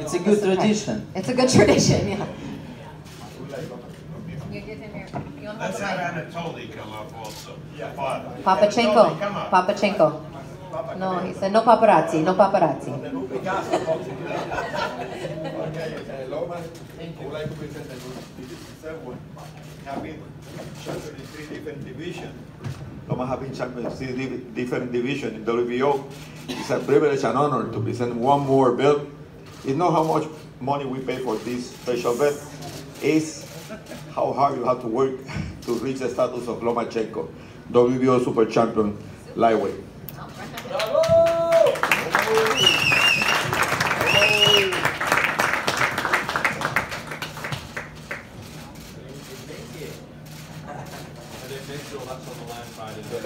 It's a good tradition. It's a good tradition, yeah. Let's have Anatoly come up also. Yeah. Father. Papachenko. Anatoly, come up. Papachenko. No, he said no paparazzi, no paparazzi. Okay, uh, Loma, I would like to present the group. This is the third one. Having champion in three different divisions. Loma having champion in three different divisions in WBO. It's a privilege and honor to present one more belt. You know how much money we pay for this special belt? It's how hard you have to work to reach the status of Lomachenko, WBO super champion lightweight.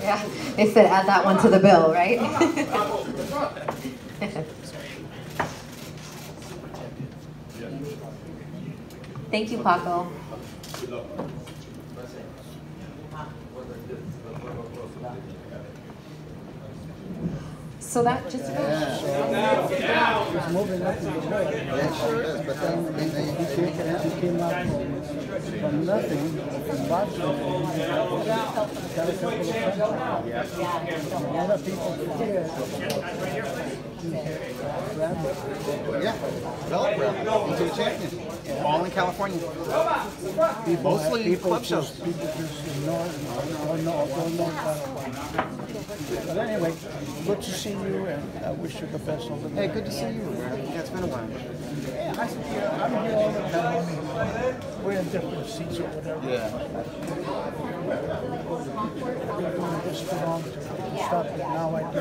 Yeah, they said add that one to the bill, right? Thank you, Paco. So that just about. He's moving up in the world. Yeah, is, but then, then they, He came, he came out from, from nothing, from boxing. Got a couple of friends. A lot of people here. Yeah, develop rep, into a champion. All in California. People, Mostly people club just, shows. people just ignore, don't know, don't know But anyway, good to see you and I wish you the best over there. Hey, good to see you. Yeah, it's been a while. Yeah, I, yeah, I'm here all the time. We're in different seats or whatever. Yeah. We're doing this for long to stop it. Now I do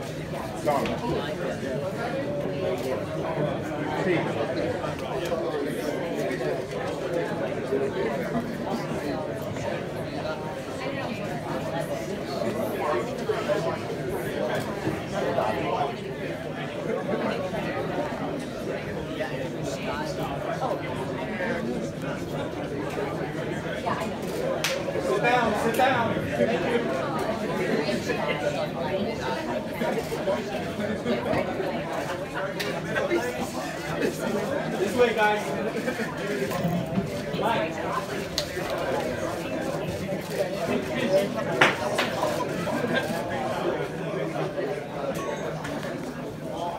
good down, see you. This way, guys. Mike.